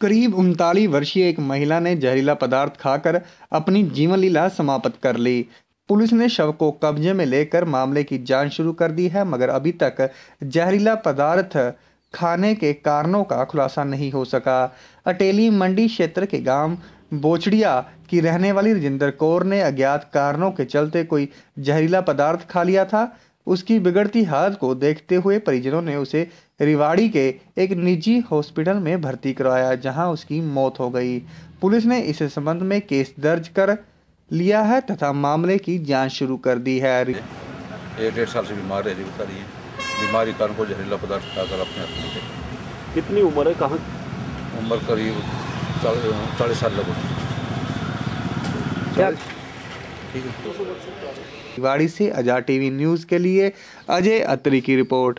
करीब उनतालीस वर्षीय एक महिला ने जहरीला पदार्थ खाकर अपनी जीवन लीला समाप्त कर ली। पुलिस ने शव को कब्जे में लेकर मामले की जाँच शुरू कर दी है, मगर अभी तक जहरीला पदार्थ खाने के कारणों का खुलासा नहीं हो सका। अटेली मंडी क्षेत्र के गाँव बोचड़िया की रहने वाली रजिंदर कौर ने अज्ञात कारणों के चलते कोई जहरीला पदार्थ खा लिया था। उसकी बिगड़ती हालत को देखते हुए परिजनों ने उसे रिवाड़ी के एक निजी हॉस्पिटल में भर्ती करवाया जहाँ उसकी मौत हो गई। पुलिस ने इस संबंध में केस दर्ज कर लिया है तथा मामले की जाँच शुरू कर दी है। एक डेढ़ साल से बीमार है बता रही है बीमारी कारण को जहरीला पदार्थ खाकर अपने हाथ में कितनी उम्र है? कहाँ? उम्र करीब चालीस साल लगभग। क्या ठीक है से अजा टीवी न्यूज़ के लिए अजय अत्री की रिपोर्ट।